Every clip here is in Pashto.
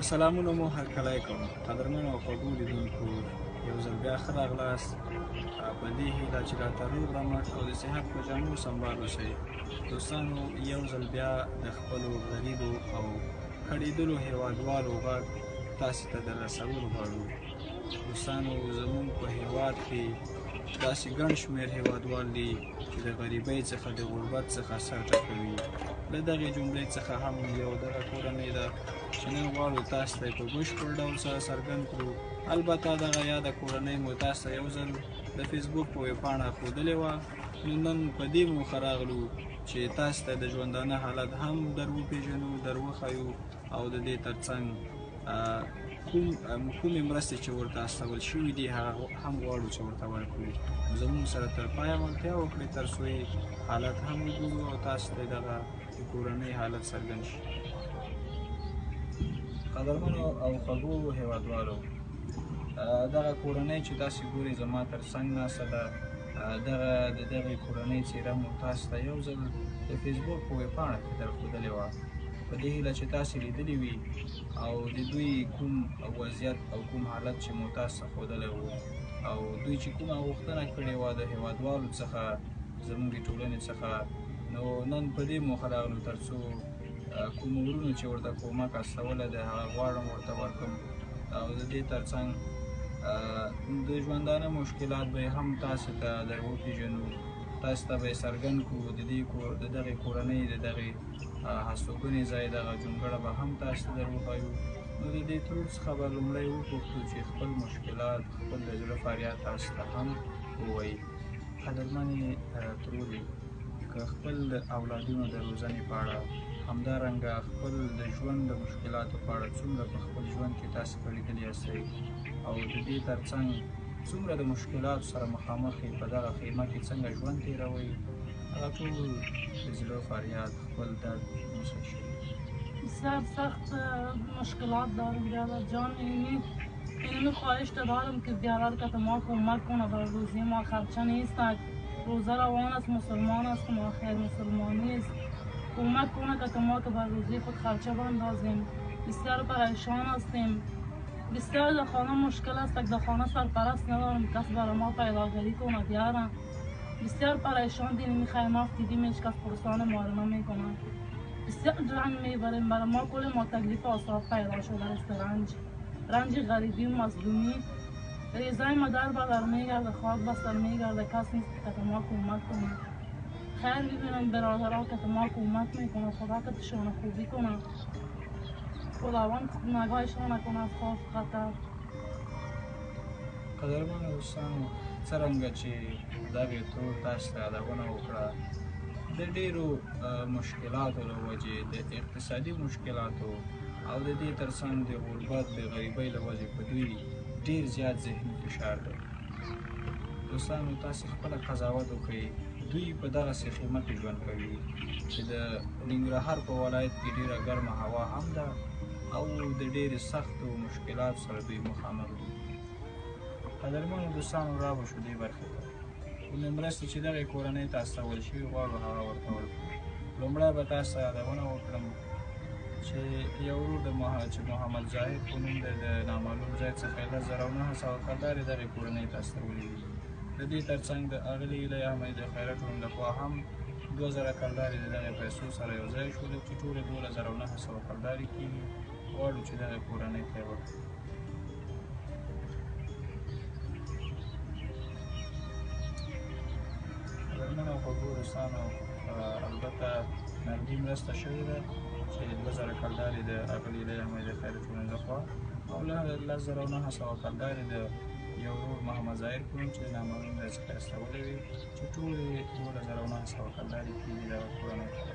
سلامونه مو هرکلی کوم قدرمنو او خوږو لیدونکو یو ځل بیا ښه راغلاست په دې هیله چې راته روغ رمټ او د صحت په جامو سمبال اوسئ دوستانو یو ځل بیا د خپلو غریبو او کړېدلو هیوادوالو غږ تاسو ته در رسول غواړو دوستانو زموږ په هیواد کې داسې ګڼ شمېر هیوادوال دي چې د غریبۍ څخه د غربت څخه سر ټکوي له دغې جملې څخه هم یو دغه کورنۍ ده چې نن غواړو تاسو ته په بشپړ ډول سره څرګند کړو البته دغه یاده کورنۍ مو تاسو ته یو ځل د فیسبوک په ویبپاڼه ښودلې وه نو نن په دې موخه راغلو چې تاسو ته د ژوندانه حالت هم در وپېژنو در وښیو او د دې ترڅنګ کوم کومې مرستې چې ورته استول شوي دي هغه هم غواړو چې ورته ورکړو زموږ سره تر پایه ملتیا وکړي تر څو یې حالت هم وګورو او تاسو ته دغه کورنۍ حالت څرګند شي قدرمنو او خوږو هیوادوالو دغه کورنۍ چې تاسو ګوري زما تر څنګ ناسته ده دغه د دغې کورنۍ څېره مو تاسو ته یو ځل د فیسبوک په ویبپاڼه کې درښودلې وه په دې هیله چې تاسو لیدلې وي او د دوی کوم وضعیت او کوم حالت چې مو تاسو ته ښودلی و او دوی چې کومه غوښتنه کړې وه د هیوادوالو څخه زموږ د ټولنې څخه نو نن په دې موخه راغلو ترڅو کوم ورونو چې ورته کومک استولی دی هغه غواړم ورته ورکړم او د دې ترڅنګ د ژوندانه مشکلات به هم تاسو ته در وپیژنو تاسو ته به څرګند کو د دې کور د دغه کورنۍ د دغه هستوګنې ځای دغه جونګړه به هم تاسو ته در وښیو نو د دې ترور څخه به لومړی وپوښتو چې خپل مشکلات خپل د زړه فریاد تاسو ته هم ووایي قدرمنې ترورې که خپل د اولادونو د روزنې په اړه همدارنګه خپل د ژوند د مشکلاتو په اړه څومره په خپل ژوند کې تاسو کړیدلی یاست او د دې ترڅنګ څومره د مشکلاتو سره مخامخ یې په دغه خیمه کې څنګه ژوند تیروئ هغه ټول د زړه فریاد خپل درد مو سره شریک بسیار سخت مشکلات دارم برادر جان علمی علمی خواهش دارم که برادر که ما کمک کنه برای روزی ما خرچه نیست روزه روان است مسلمان است ما خیر مسلمان نیست کمک کنه که ما که بر روزی خود خرچه بندازیم بسیار پریشان هستیم بسیار در خانه مشکل است در خانه سرپرست ندارم کس برای ما پیداگری کنه بیارم بسیار پریشان دیم می خیمه است دیدیم هیچ کس پرسان ما رو نمی کنه بسیار رنگ میبریم برای ما کل ما تکلیف آساب پیدا شده است رنج رنج غریبی و مظلومی ریزای مدار به در میگرده خاک بستر میگرده کس نیست که تا ما کمک کنه خیر ببینم برادرها که تا ما کمک میکنه خدا که تشان خوبی کنه خداوند نگاهشان نکنه از خوف خطر قدرمن دوستانو څرنګه چې دغې تور تاج ته یادونه وکړه د ډیرو مشکلاتو له وجې د اقتصادي مشکلاتو او د دې ترڅنګ د غربت د غریبۍ له وجې په دوی ډیر زیات ذهني فشار دی دوستانو تاسو خپل قضاوت وکړئ دوی په دغه سي خیمه کې ژوند کوي چې د ننګرهار په ولایت کې ډیره ګرمه هوا هم ده او د ډیرې سختو مشکلات سره دوی مخامخ دي قدرمنو دوستانو را وشو دې برخې ته کومې مرستې چې دغې کورنۍ ته استول شوي غواړو هغه ورته ورکړو لومړی به تاسو یادونه وکړم چې یو ورور د مها چې محمد زاهد په نوم دی د نامعلوم ځای څخه یې لس زره او نهه سوه کلدار یې دغې کورنۍ ته استولي دي د دې ترڅنګ د اغلې هیلې احمدي د خیرټ روم لخوا هم دوه زره کلدارې د دغې پیسو سره یو ځای شولې چې ټولې دولس زره او نهه سوه کلدارې کېږي غواړو چې دغې کورنۍ ته یې ورکړو درملنه او خوږو روسانو البته نقدي مرسته شوې ده چې دوه زره کلدارې د اغلي له احمد خیري ټولنې لخوا او له لس زره او نهه سوه کلدارې د یو ورور محمد ظاهر کړم چې نامعلوم ځای څخه استولې وي چې ټولې دوولس زره او نهه سوه کلدارې کېږي دغه کورنۍ ته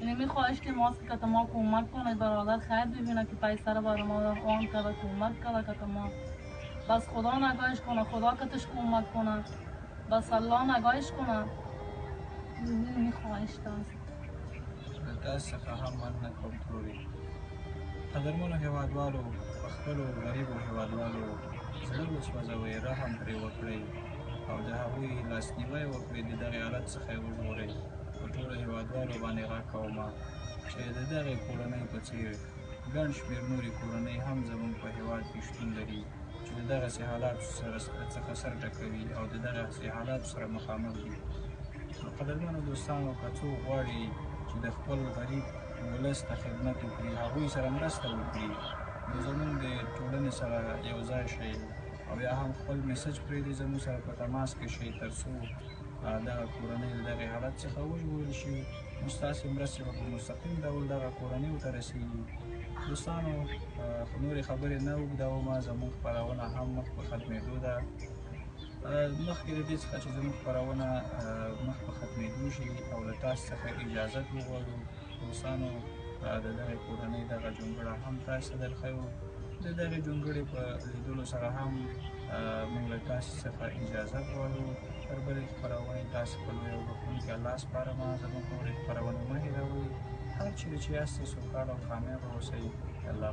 اینمی خواهش کریم است که کتا ما کمک کنه برادر خیر ببینه که پیسر بر ما آن کرده کمک کرده کتا ما بس خدا نگایش کنه خدا کتش کمک کنه بس الله نگایش کنه اینمی خواهش دارم داس څخه هم مننه کوم تروري قدرمنو هیوادوالو په خپلو غریبو هیوادوالو زړه وسوځوئ رحم پرې وکړئ او د هغوی لاسنیوی وکړئ د دغې حالت څخه یې وژغورئ په ټولو هېوادوالو باندې غږ کوم چې د دغې کورنۍ په څېر ګڼ شمېر نورې کورنۍ هم زموږ په هېواد کې شتون لري چې د دغسې حالاتو سره څخه سر ټکوي او د دغسې حالاتو سره مخامخ دي قدرمنو دوستانو که څوک غواړي چې د خپل غریب ولس ته خدمت وکړي هغوی سره مرسته وکړي نو زموږ د ټولنې سره یو ځای شئ او یا هم خپل میسج پرېږدئ زموږ سره په تماس کې شئ تر څو دغه کورنۍ د دغه حالت څخه وژغورل شي نو ستاسو مرستې به په مستقیم ډول دغه کورنۍ ته رسیږي دوستانو نورې خبرې نه اوږدوم زموږ خپرونه هم مخ په ختمېدو ده مخکې له دې څخه چې زموږ خپرونه مخ په ختمېدو شي او له تاسو څخه اجازه وغواړو دوستانو د دغه کورنۍ دغه جونګړه هم تاسو درښیو د دغه جونګړې په لیدلو سره هم موږ له تاسو څخه اجازه غواړو پر بلې خپرونې تاسو په لوی او بښوني کې الله سپارم زموږ نورې خپرونې مه هېروئ هر چېرې چې یاست سوکاله او کامیابه اوسئ الله